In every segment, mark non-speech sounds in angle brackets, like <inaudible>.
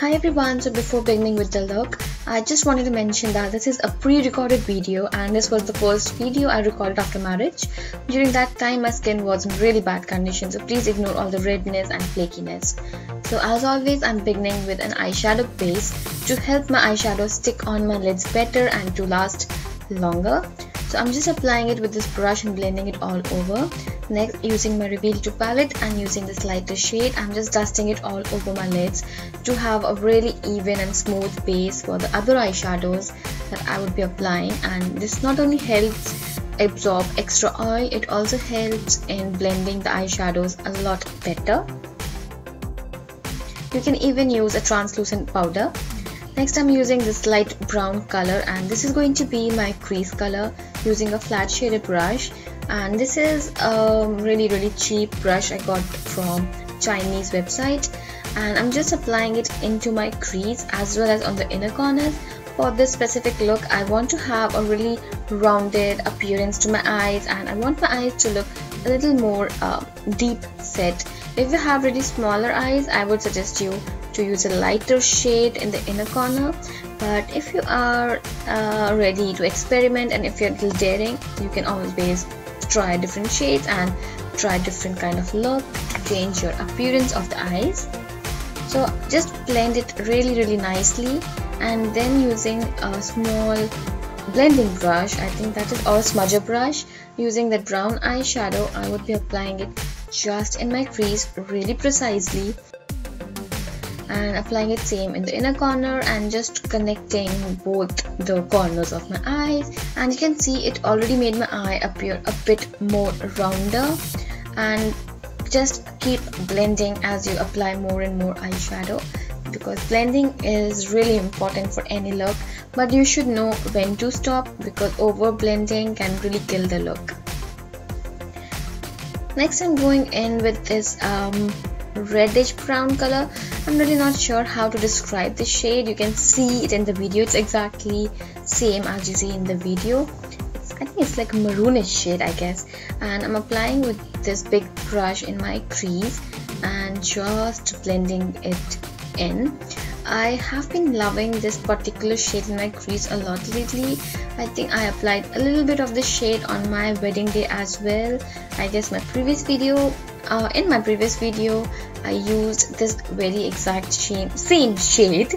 Hi everyone, so before beginning with the look, I just wanted to mention that this is a pre-recorded video and this was the first video I recorded after marriage. During that time my skin was in really bad condition so please ignore all the redness and flakiness. So as always I'm beginning with an eyeshadow base to help my eyeshadow stick on my lids better and to last longer. So I'm just applying it with this brush and blending it all over. Next using my Revealed 2 palette and using this lighter shade I'm just dusting it all over my lids to have a really even and smooth base for the other eyeshadows that I would be applying and this not only helps absorb extra oil it also helps in blending the eyeshadows a lot better. You can even use a translucent powder Next I'm using this light brown color and this is going to be my crease color using a flat shaded brush. And this is a really really cheap brush I got from Chinese website. And I'm just applying it into my crease as well as on the inner corners. For this specific look I want to have a really rounded appearance to my eyes and I want my eyes to look a little more uh, deep set. If you have really smaller eyes I would suggest you to use a lighter shade in the inner corner. But if you are uh, ready to experiment and if you're daring you can always try different shades and try different kind of look to change your appearance of the eyes. So just blend it really really nicely and then using a small blending brush I think that is or smudger brush using that brown eyeshadow I would be applying it just in my crease really precisely and applying it same in the inner corner and just connecting both the corners of my eyes. And you can see it already made my eye appear a bit more rounder. And just keep blending as you apply more and more eyeshadow because blending is really important for any look. But you should know when to stop because over blending can really kill the look. Next I'm going in with this um, reddish brown color. I'm really not sure how to describe the shade. You can see it in the video. It's exactly same as you see in the video. I think it's like maroonish shade I guess. And I'm applying with this big brush in my crease and just blending it in. I have been loving this particular shade in my crease a lot lately. I think I applied a little bit of this shade on my wedding day as well. I guess my previous video uh, in my previous video I used this very exact same shade.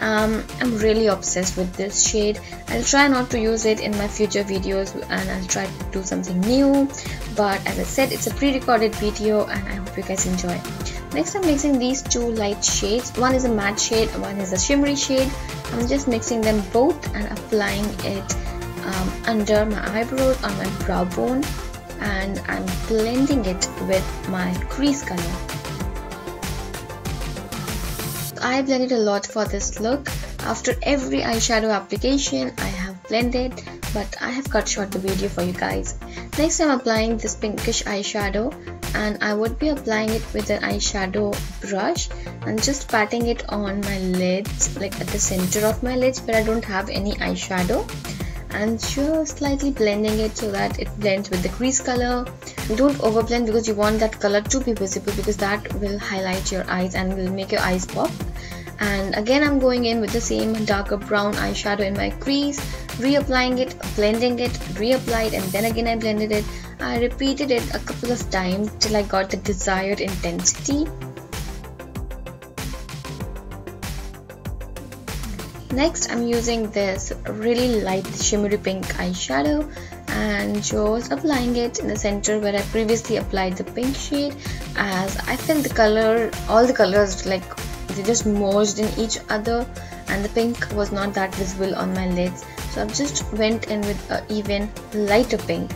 Um, I'm really obsessed with this shade. I'll try not to use it in my future videos and I'll try to do something new. But as I said it's a pre-recorded video and I hope you guys enjoy. Next I'm mixing these two light shades. One is a matte shade one is a shimmery shade. I'm just mixing them both and applying it um, under my eyebrows on my brow bone and I'm blending it with my crease color. I blended a lot for this look. After every eyeshadow application, I have blended, but I have cut short the video for you guys. Next, I'm applying this pinkish eyeshadow and I would be applying it with an eyeshadow brush and just patting it on my lids like at the center of my lids where I don't have any eyeshadow and just slightly blending it so that it blends with the crease color. Don't overblend because you want that color to be visible because that will highlight your eyes and will make your eyes pop. And again I'm going in with the same darker brown eyeshadow in my crease reapplying it blending it reapplied and then again I blended it. I repeated it a couple of times till I got the desired intensity Next, I'm using this really light shimmery pink eyeshadow and just applying it in the center where I previously applied the pink shade as I felt the color, all the colors like they just merged in each other and the pink was not that visible on my lids so I just went in with an even lighter pink.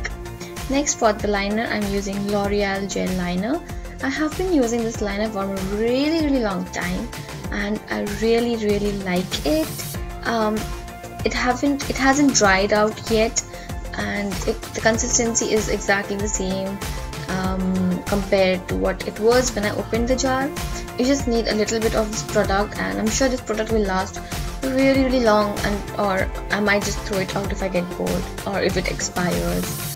Next for the liner I'm using L'Oreal gel liner. I have been using this liner for a really really long time and I really really like it um, it haven't it hasn't dried out yet and it, the consistency is exactly the same um, compared to what it was when I opened the jar. You just need a little bit of this product and I'm sure this product will last really really long and or I might just throw it out if I get bored or if it expires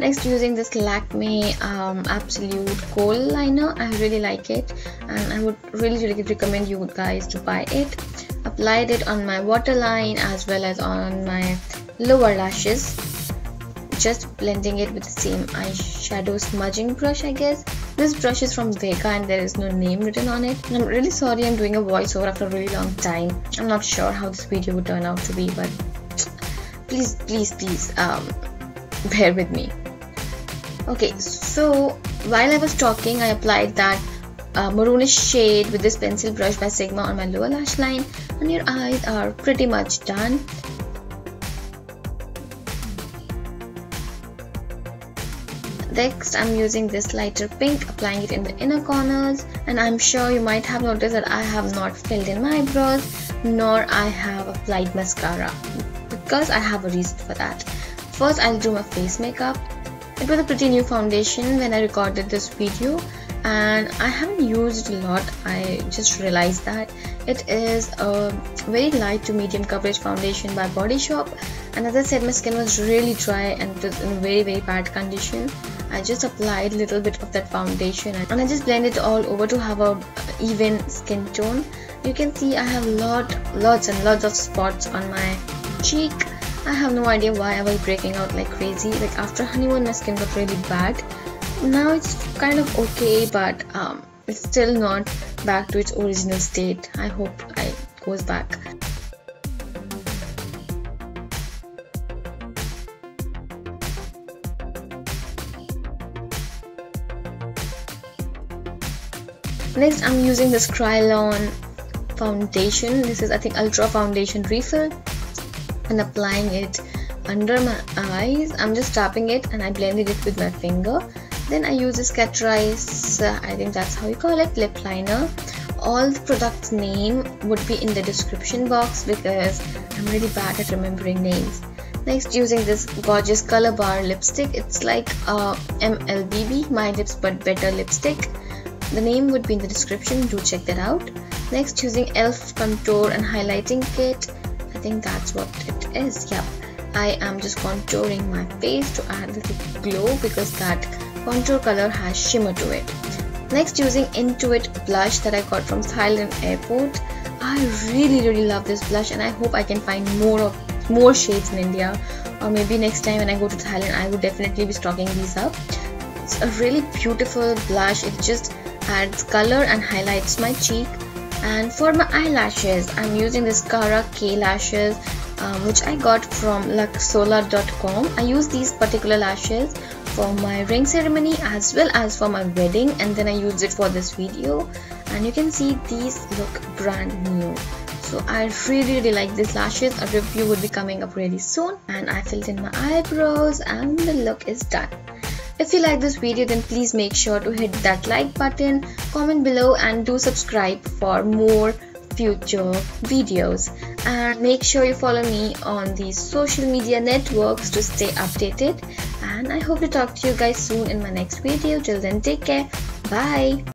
next using this Lakme um, Absolute Kohl liner. I really like it and I would really really recommend you guys to buy it. Applied it on my waterline as well as on my lower lashes. Just blending it with the same eyeshadow smudging brush I guess. This brush is from Vega and there is no name written on it. And I'm really sorry I'm doing a voiceover after a really long time. I'm not sure how this video would turn out to be but please please please um, <laughs> bear with me okay so while I was talking I applied that uh, maroonish shade with this pencil brush by Sigma on my lower lash line and your eyes are pretty much done Next, I'm using this lighter pink, applying it in the inner corners. And I'm sure you might have noticed that I have not filled in my eyebrows, nor I have applied mascara. Because I have a reason for that. First, I'll do my face makeup. It was a pretty new foundation when I recorded this video and I haven't used it a lot. I just realized that. It is a very light to medium coverage foundation by Body Shop and as I said my skin was really dry and it was in very very bad condition. I just applied a little bit of that foundation and I just blended it all over to have a even skin tone. You can see I have lot lots and lots of spots on my cheek I have no idea why I was breaking out like crazy. Like after honeymoon my skin got really bad. Now it's kind of okay but um, it's still not back to its original state. I hope it goes back. Next I'm using this Kryolan foundation. This is I think ultra foundation refill and applying it under my eyes. I'm just tapping it and I blended it with my finger. Then I use this Catrice uh, I think that's how you call it lip liner. All the product's name would be in the description box because I'm really bad at remembering names. Next using this gorgeous Colorbar lipstick. It's like a MLBB my lips but better lipstick. The name would be in the description. Do check that out. Next using elf contour and highlighting kit think that's what it is yeah I am just contouring my face to add a little glow because that contour color has shimmer to it. Next using IN2IT blush that I got from Thailand airport. I really really love this blush and I hope I can find more of more shades in India or maybe next time when I go to Thailand I would definitely be stocking these up. It's a really beautiful blush. It just adds color and highlights my cheek. And for my eyelashes, I'm using this Cara K lashes um, which I got from luxola.com. I use these particular lashes for my ring ceremony as well as for my wedding and then I used it for this video. And you can see these look brand new. So I really really like these lashes. A review would be coming up really soon. And I filled in my eyebrows and the look is done if you like this video then please make sure to hit that like button comment below and do subscribe for more future videos. And make sure you follow me on the social media networks to stay updated. And I hope to talk to you guys soon in my next video. Till then take care. Bye